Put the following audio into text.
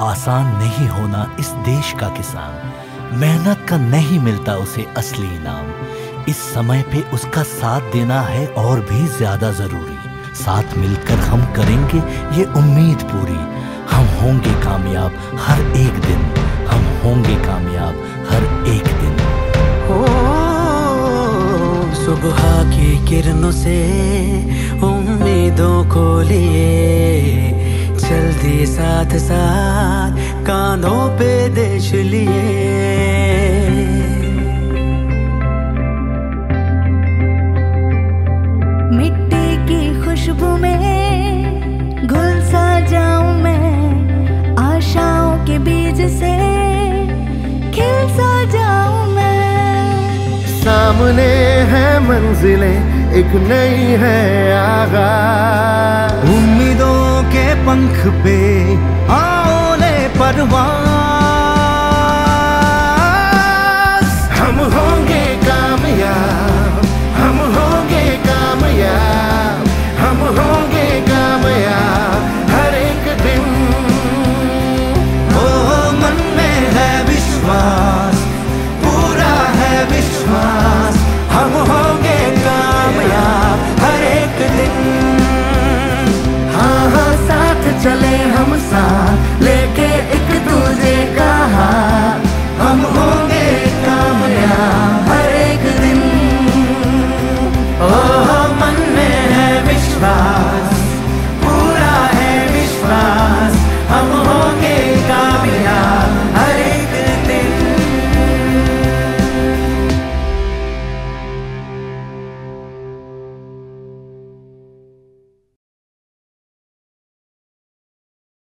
आसान नहीं होना इस देश का किसान। मेहनत का नहीं मिलता उसे असली इनाम इस समय पे उसका साथ देना है और भी ज़्यादा ज़रूरी। साथ मिलकर हम करेंगे ये उम्मीद पूरी। हम होंगे कामयाब हर एक दिन। हम होंगे कामयाब हर एक दिन। ओ, सुबह की किरणों से उम्मीदों को लिए चल दिए साथ साथ कानों पे देश लिए। मिट्टी की खुशबू में घुल सा जाऊँ मैं आशाओं के बीज से खिल सा जाऊँ मैं। सामने है मंजिलें एक नई है आगाज़। के पंख पे लेके एक तुझे कहा, हम होंगे कामयाब हर एक दिन। ओ मन में है विश्वास।